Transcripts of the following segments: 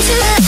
to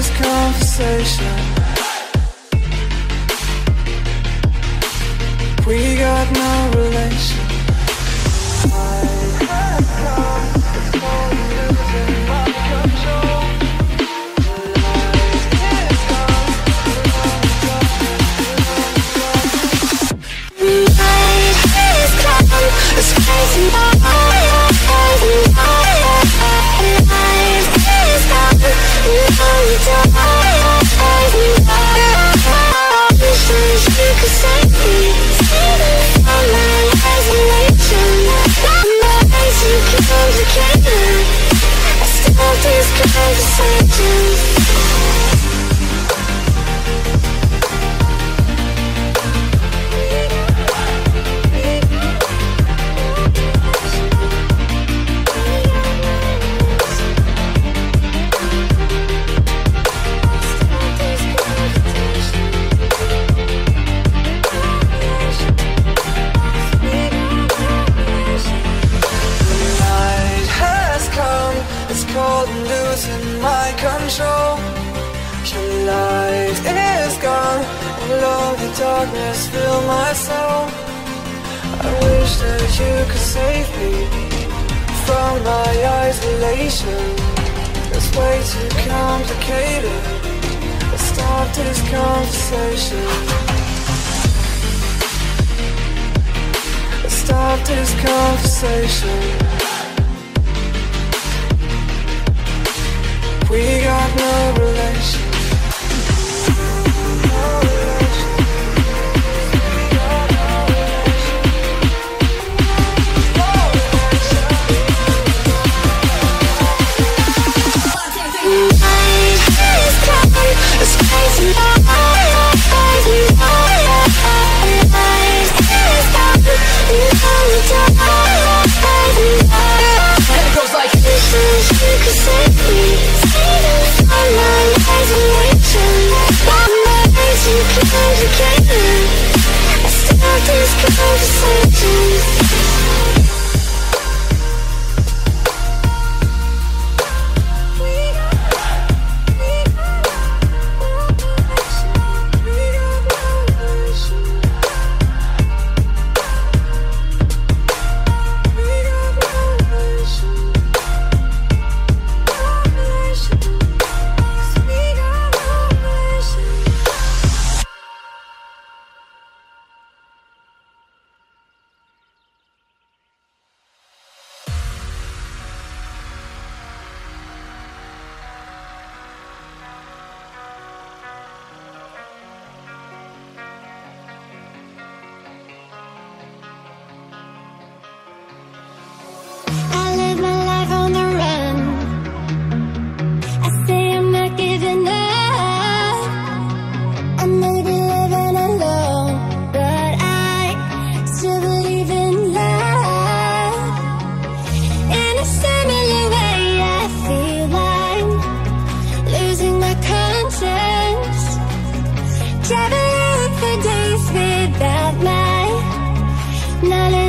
This conversation. We got no relation. Darkness fill my soul. I wish that you could save me from my isolation. It's way too complicated. Let's stop this conversation. Let's stop this conversation.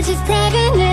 Just taking it